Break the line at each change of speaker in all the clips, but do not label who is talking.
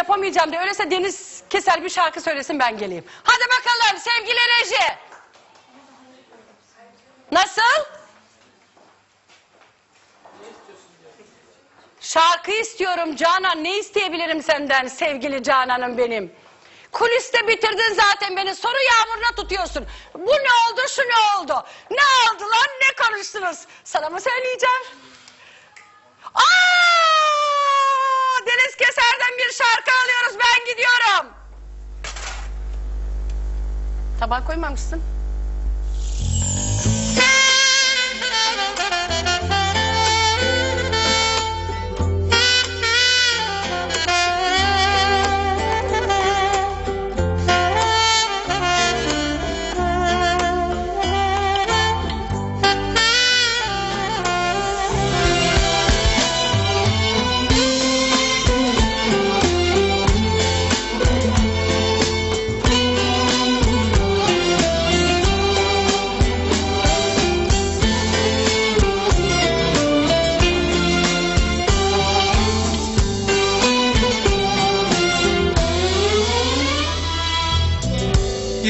yapamayacağım diye. Öyleyse Deniz Keser bir şarkı söylesin ben geleyim. Hadi bakalım sevgili reji. Nasıl? Şarkı istiyorum Canan. Ne isteyebilirim senden sevgili Canan'ım benim? Kuliste bitirdin zaten beni. Soru yağmuruna tutuyorsun. Bu ne oldu, şu ne oldu? Ne oldu lan, ne konuştunuz? Sana mı söyleyeceğim? Aa! Keser'den bir şarkı alıyoruz. Ben gidiyorum. Tabağa koymamışsın.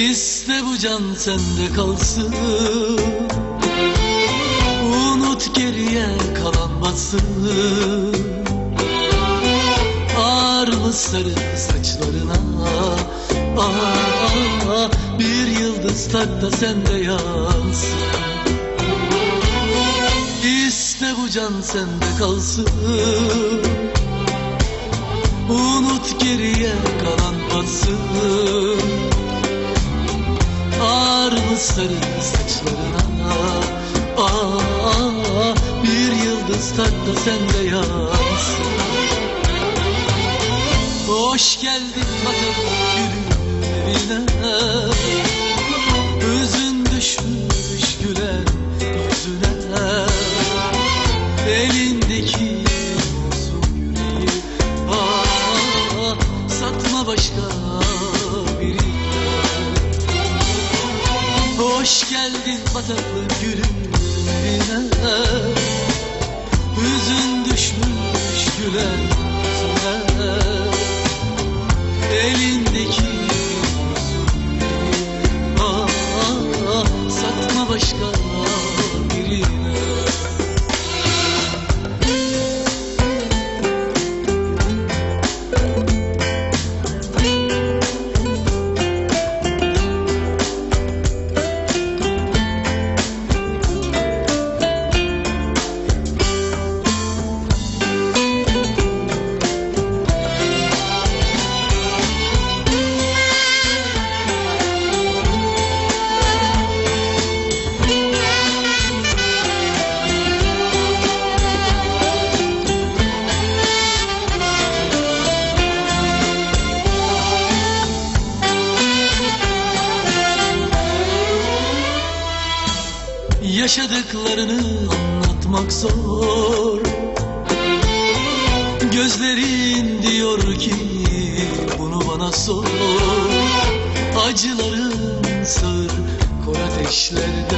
İste bu can sende kalsın. Unut geriye kalanmasın. Ağrılı sarı saçlarına? Ah, ah, Bir yıldız tak da sende yansın. İste bu can sende kalsın sarı saçlarına ah, Bir yıldız tak da sende yansın Hoş geldin bakalım gülüm evine bataklı gülüm evine Hüzün düşmüş gülen yüzüne Elindeki ah, ah, ah, Satma başka Yaşadıklarını anlatmak zor. Gözlerin diyor ki bunu bana sor. Acıların sığır kor ateşlerde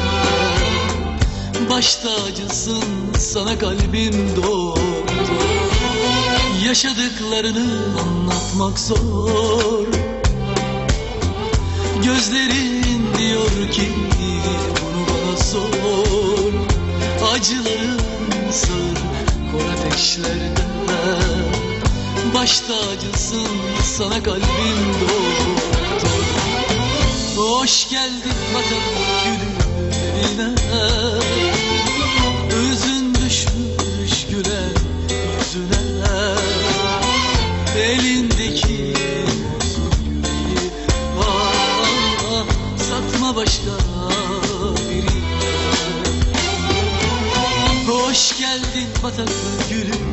Baş tacısın sana kalbim doğdu Yaşadıklarını anlatmak zor. Gözlerin diyor ki sor Acıların sır kor ateşlerde Baş tacısın sana kalbim doğdu Hoş geldin bakalım gülüm geldin bataklı gülüm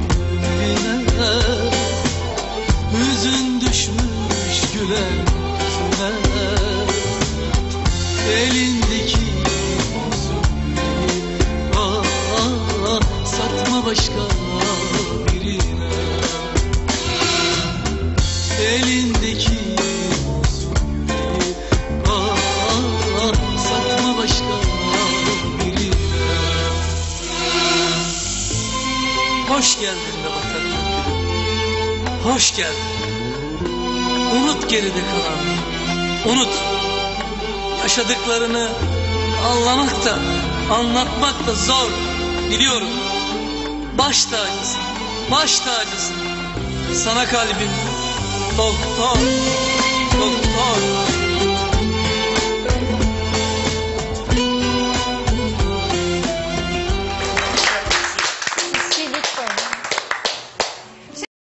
Hoş geldin. Unut geride kalanı Unut. Yaşadıklarını anlamak da anlatmak da zor. Biliyorum. Baş tacısın. Baş tacısın. Sana kalbim doktor doktor